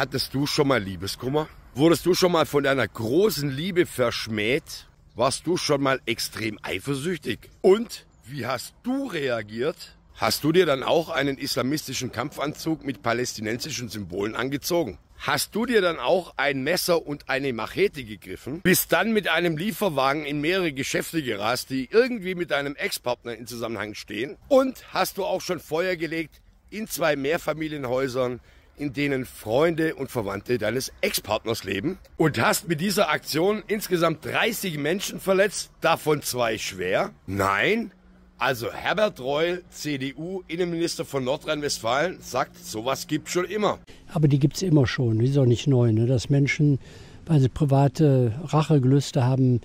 Hattest du schon mal Liebeskummer? Wurdest du schon mal von deiner großen Liebe verschmäht? Warst du schon mal extrem eifersüchtig? Und wie hast du reagiert? Hast du dir dann auch einen islamistischen Kampfanzug mit palästinensischen Symbolen angezogen? Hast du dir dann auch ein Messer und eine Machete gegriffen? Bist dann mit einem Lieferwagen in mehrere Geschäfte gerast, die irgendwie mit deinem Ex-Partner in Zusammenhang stehen? Und hast du auch schon Feuer gelegt in zwei Mehrfamilienhäusern, in denen Freunde und Verwandte deines Ex-Partners leben? Und hast mit dieser Aktion insgesamt 30 Menschen verletzt, davon zwei schwer? Nein? Also Herbert Reul, CDU, Innenminister von Nordrhein-Westfalen, sagt, sowas gibt's schon immer. Aber die gibt's immer schon, die ist auch nicht neu, ne? dass Menschen, weil sie private Rachegelüste haben,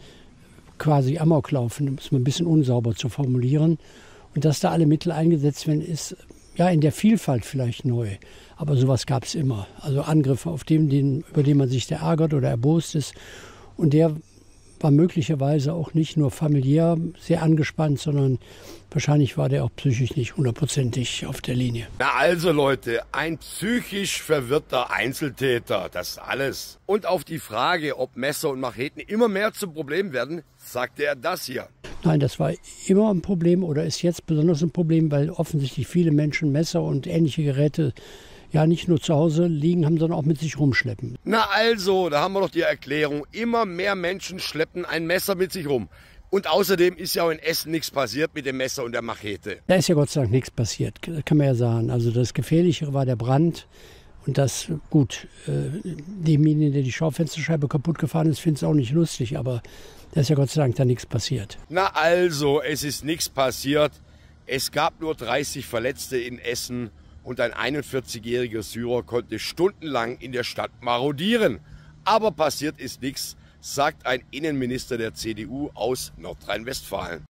quasi Amok laufen, um es mal ein bisschen unsauber zu formulieren. Und dass da alle Mittel eingesetzt werden, ist ja in der Vielfalt vielleicht neu. Aber sowas gab's immer. Also Angriffe auf den, den, über den man sich ärgert oder erbost ist. Und der war möglicherweise auch nicht nur familiär sehr angespannt, sondern wahrscheinlich war der auch psychisch nicht hundertprozentig auf der Linie. Na also Leute, ein psychisch verwirrter Einzeltäter, das alles. Und auf die Frage, ob Messer und Macheten immer mehr zum Problem werden, sagte er das hier. Nein, das war immer ein Problem oder ist jetzt besonders ein Problem, weil offensichtlich viele Menschen Messer und ähnliche Geräte ja nicht nur zu Hause liegen haben, sondern auch mit sich rumschleppen. Na also, da haben wir doch die Erklärung. Immer mehr Menschen schleppen ein Messer mit sich rum. Und außerdem ist ja auch in Essen nichts passiert mit dem Messer und der Machete. Da ist ja Gott sei Dank nichts passiert, kann man ja sagen. Also das Gefährlichere war der Brand. Und das, gut, äh, demjenigen, der die Schaufensterscheibe kaputt gefahren ist, findet es auch nicht lustig, aber da ist ja Gott sei Dank da nichts passiert. Na also, es ist nichts passiert. Es gab nur 30 Verletzte in Essen und ein 41-jähriger Syrer konnte stundenlang in der Stadt marodieren. Aber passiert ist nichts, sagt ein Innenminister der CDU aus Nordrhein-Westfalen.